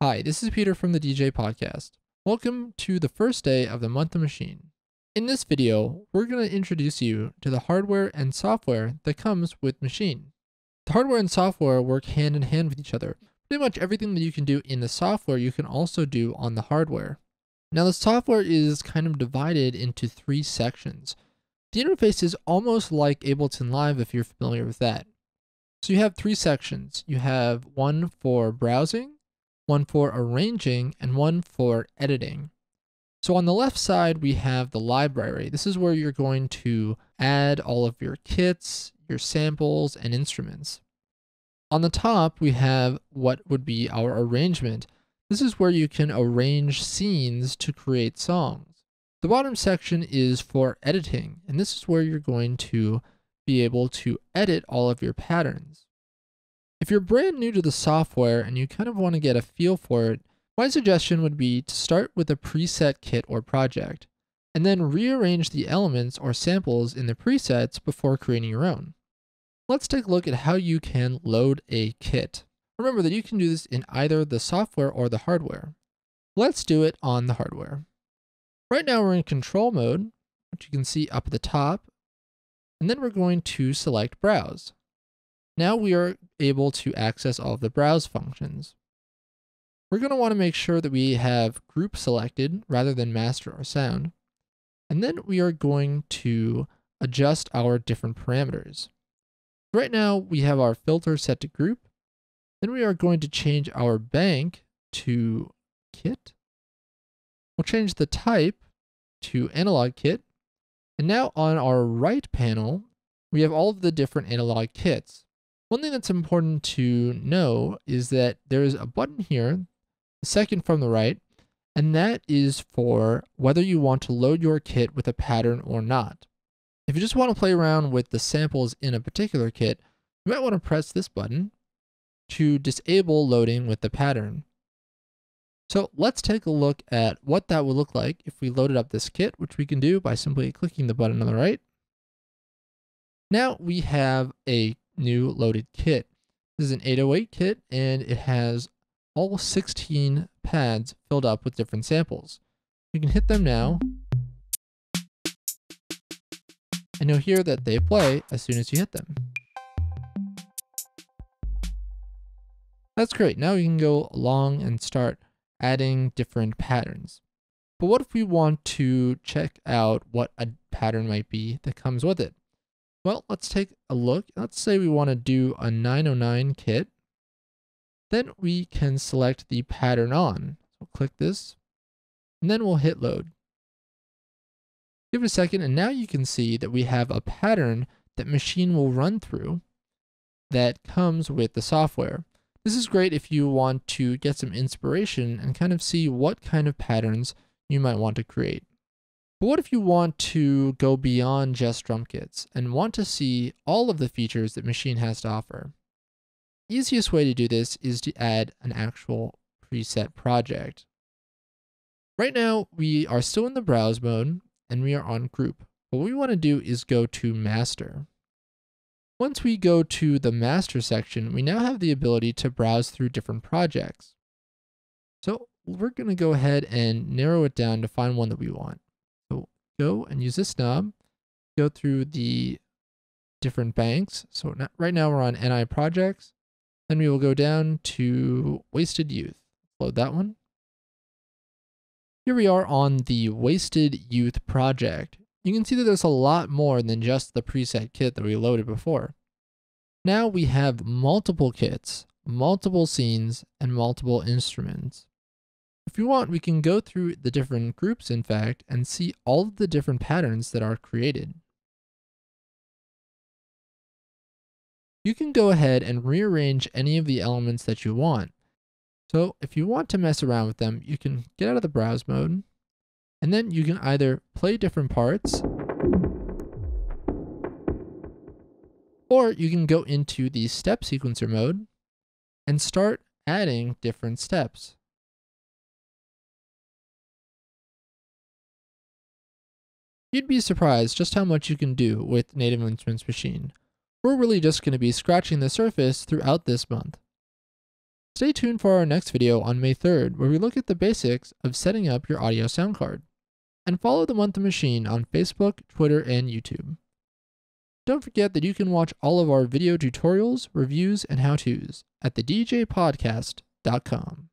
Hi, this is Peter from the DJ Podcast. Welcome to the first day of the month of Maschine. In this video, we're going to introduce you to the hardware and software that comes with Maschine. The hardware and software work hand in hand with each other. Pretty much everything that you can do in the software, you can also do on the hardware. Now, the software is kind of divided into three sections. The interface is almost like Ableton Live if you're familiar with that. So you have three sections. You have one for browsing, one for arranging, and one for editing. So on the left side, we have the library. This is where you're going to add all of your kits, your samples, and instruments. On the top, we have what would be our arrangement. This is where you can arrange scenes to create songs. The bottom section is for editing, and this is where you're going to be able to edit all of your patterns. If you're brand new to the software and you kind of want to get a feel for it, my suggestion would be to start with a preset kit or project, and then rearrange the elements or samples in the presets before creating your own. Let's take a look at how you can load a kit. Remember that you can do this in either the software or the hardware. Let's do it on the hardware. Right now we're in control mode, which you can see up at the top, and then we're going to select browse. Now we are able to access all of the browse functions. We're going to want to make sure that we have group selected rather than master or sound. And then we are going to adjust our different parameters. Right now we have our filter set to group. Then we are going to change our bank to kit. We'll change the type to analog kit. And now on our right panel, we have all of the different analog kits. One thing that's important to know is that there's a button here, the second from the right, and that is for whether you want to load your kit with a pattern or not. If you just want to play around with the samples in a particular kit, you might want to press this button to disable loading with the pattern. So let's take a look at what that would look like if we loaded up this kit, which we can do by simply clicking the button on the right. Now we have a new loaded kit. This is an 808 kit and it has all 16 pads filled up with different samples. You can hit them now and you'll hear that they play as soon as you hit them. That's great. Now you can go along and start adding different patterns. But what if we want to check out what a pattern might be that comes with it? Well, let's take a look. Let's say we want to do a 909 kit. Then we can select the pattern on. So click this, and then we'll hit load. Give it a second, and now you can see that we have a pattern that Maschine will run through that comes with the software. This is great if you want to get some inspiration and kind of see what kind of patterns you might want to create. But what if you want to go beyond just drum kits and want to see all of the features that Maschine has to offer? Easiest way to do this is to add an actual preset project. Right now, we are still in the browse mode and we are on group. What we want to do is go to master. Once we go to the master section, we now have the ability to browse through different projects. So we're going to go ahead and narrow it down to find one that we want go and use this knob, go through the different banks. So right now we're on NI projects. Then we will go down to Wasted Youth. Load that one. Here we are on the Wasted Youth project. You can see that there's a lot more than just the preset kit that we loaded before. Now we have multiple kits, multiple scenes, and multiple instruments. If you want, we can go through the different groups, in fact, and see all of the different patterns that are created. You can go ahead and rearrange any of the elements that you want. So if you want to mess around with them, you can get out of the browse mode, and then you can either play different parts, or you can go into the step sequencer mode and start adding different steps. You'd be surprised just how much you can do with Native Instruments Maschine. We're really just going to be scratching the surface throughout this month. Stay tuned for our next video on May 3rd, where we look at the basics of setting up your audio sound card. And follow the Month of Maschine on Facebook, Twitter, and YouTube. Don't forget that you can watch all of our video tutorials, reviews, and how to's at thedjpodcast.com.